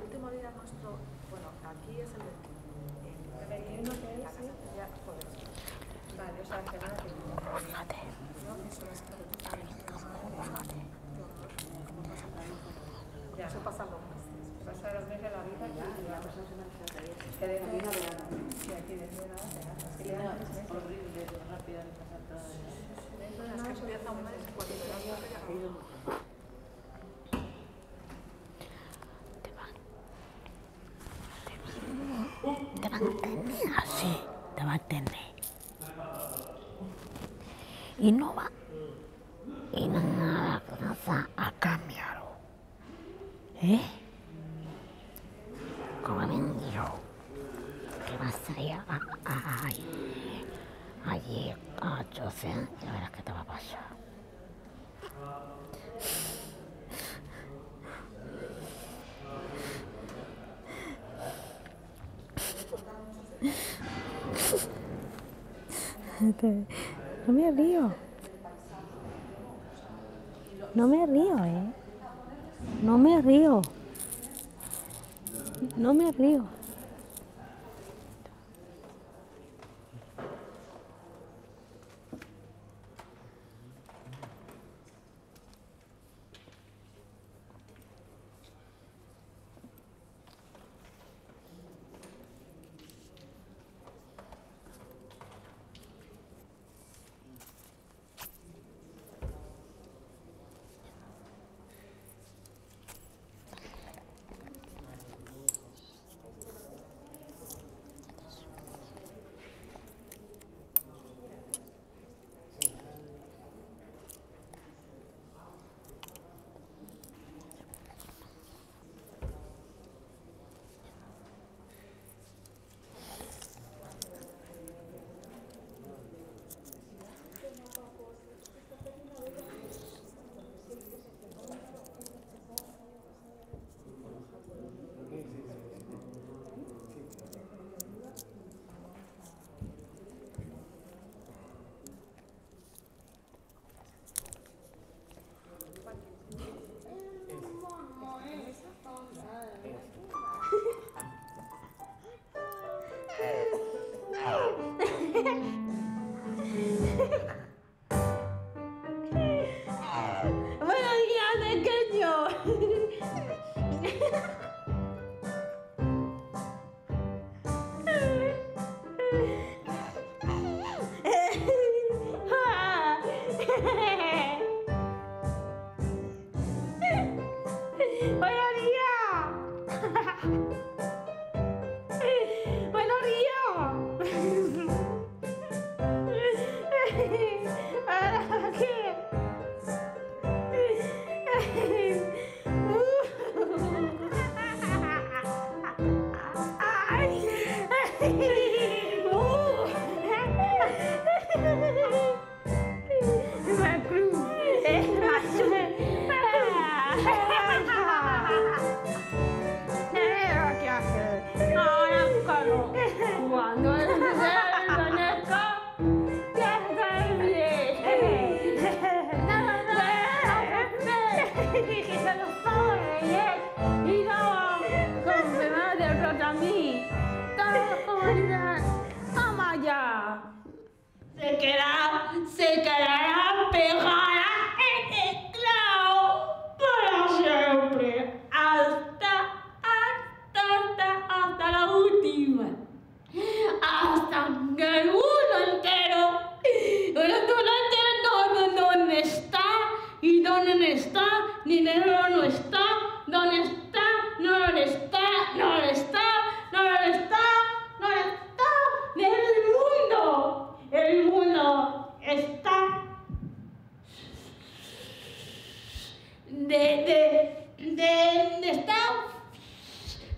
sería nuestro, bueno, aquí es el 21. El 21 que es, La casa sí. sería jueves. Vale, o sea, semana que viene. Fíjate, ¿no? Eso es fíjate. Ya, Eso pasa los meses. pasa los meses de la vida y ya. Que de aquí Sí, aquí desde la Sí, no, es horrible, rápido de pasar todo. Es que empieza un mes, ya acabó. Te van. Te van a entender así, te va a entender. Y no va. Y nada nada a cambiarlo. ¿Eh? Como ven yo, que vas a ir a, a, allí, allí a José, ya verás qué te va a pasar. No me río. No me río, ¿eh? No me río. No me río. Se quedará, se está de, de, de, está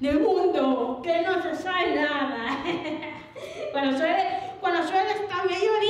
de mundo, que no se sabe nada. cuando suele, cuando suele está medio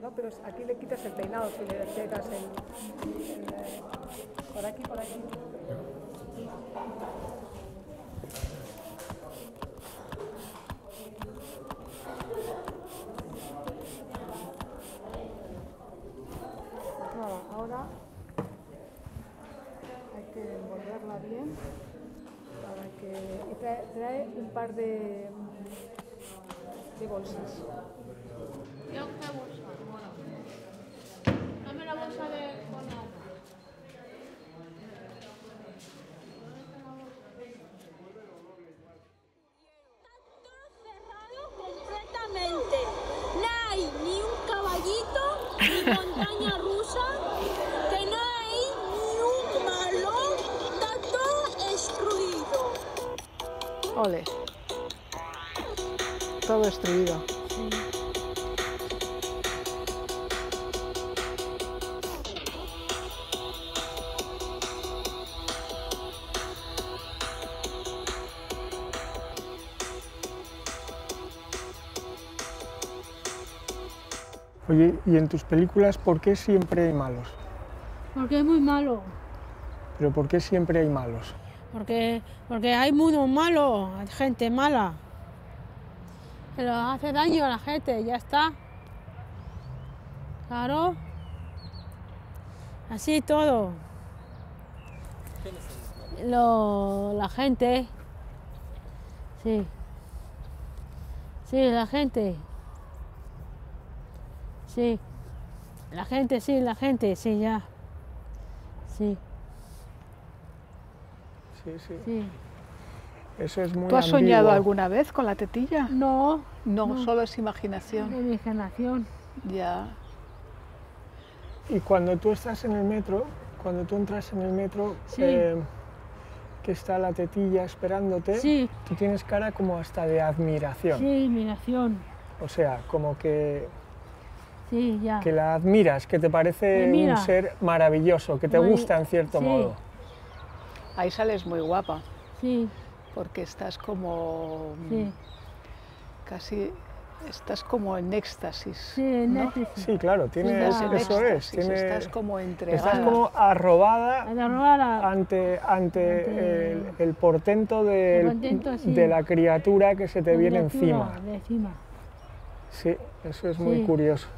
¿no? Pero aquí le quitas el peinado si le pegas el, por aquí, por aquí. Ahora hay que envolverla bien para que y trae, trae un par de, de bolsas. ¿Yo qué bolsa? Bueno. Dame la bolsa de con agua. cerrado completamente. No hay ni un caballito, ni montaña rusa, que no hay ni un balón, está todo destruido. Ole. Todo destruido. Oye, ¿y en tus películas por qué siempre hay malos? Porque es muy malo. ¿Pero por qué siempre hay malos? Porque, porque hay mundo malo, hay gente mala. Pero hace daño a la gente, ya está. Claro. Así todo. Lo, la gente. Sí. Sí, la gente. Sí. La gente, sí, la gente, sí, ya. Sí, Sí, sí. sí. Eso es muy ¿Tú has soñado alguna vez con la tetilla? No, No, No. solo es imaginación. de mi generación. Ya. Y cuando tú estás en el metro, cuando tú entras en el metro, Sí. eh, que está la tetilla esperándote, Sí, tú tienes cara como hasta de admiración. sí, admiración. O sea, como que, Sí, ya. que la admiras, que te parece un ser maravilloso, que te gusta en cierto sí. modo. Ahí sales muy guapa, Sí, porque estás como sí, casi, estás como en éxtasis. sí, en ¿no? Netflix. Sí, claro, tienes, Estás en eso es. estás como entregada. estás como arrobada ante, ante Ante- el, el portento, del- El portento, sí. de la criatura que se te la viene encima. De encima. Sí, eso es muy curioso.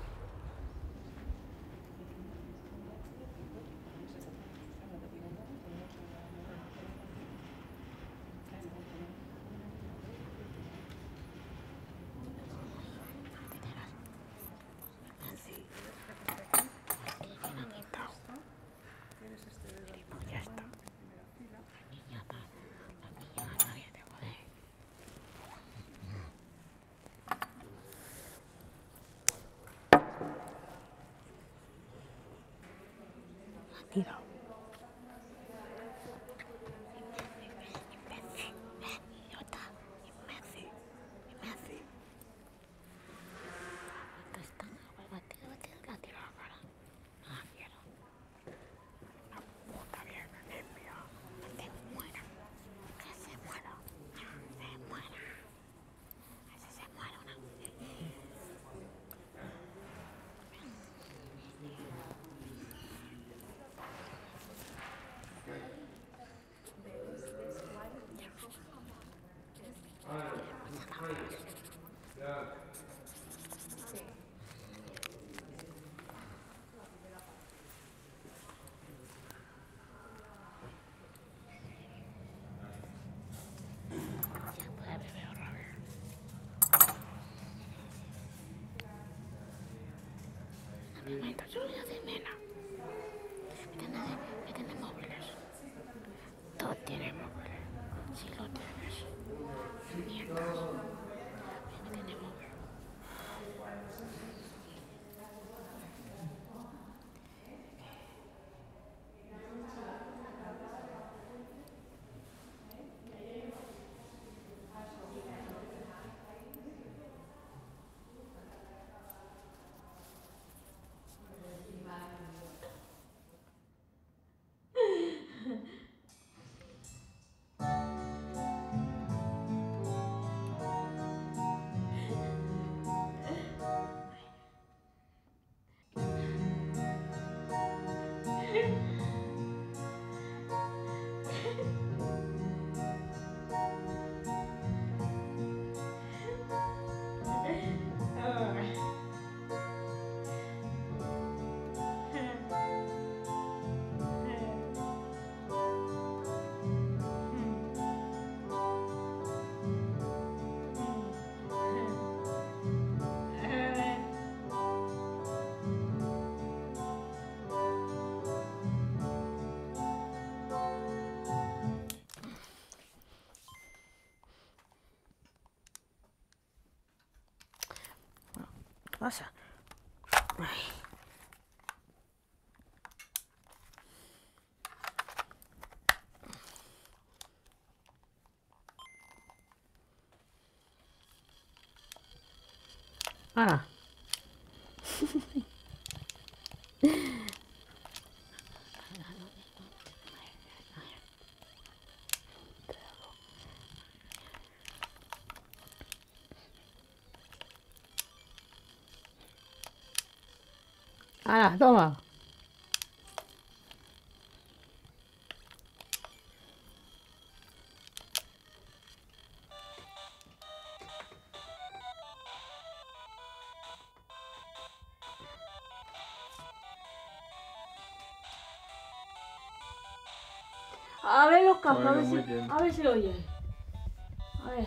Ha tirado. Nena. Me tiene, móviles. Todo tiene móviles. Si lo tienes. ¿Qué pasa? Ay. Ah. Toma. A ver los campos, a ver, si, a ver si lo oye. A ver.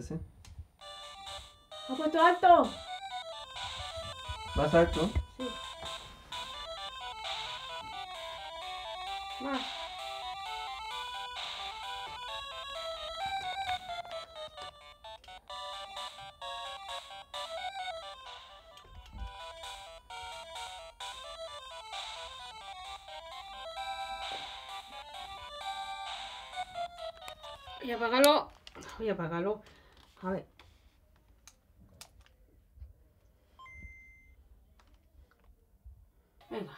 Parece? ¿Ha puesto alto? ¿Más alto? Sí. Más. Voy a apagarlo. Voy a apagarlo. A ver. Venga.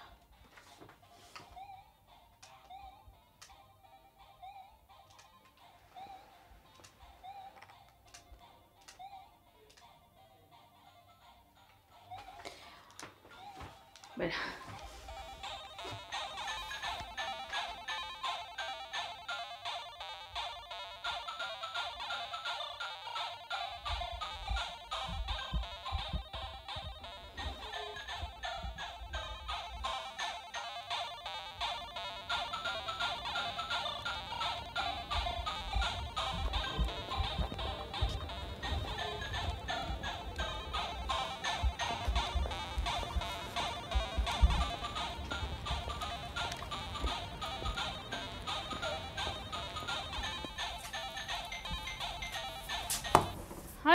Verá.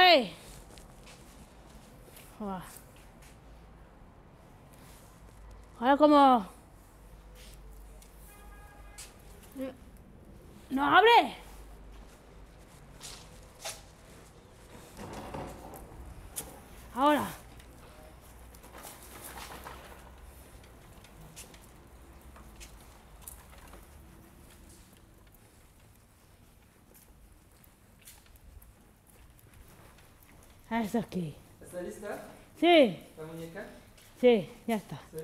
¡Ay! Joder. Ahora como... ¿No abre? Ahora. Ah, está aquí. ¿Está lista? Sí, ¿La muñeca? sí, ya está. Sí.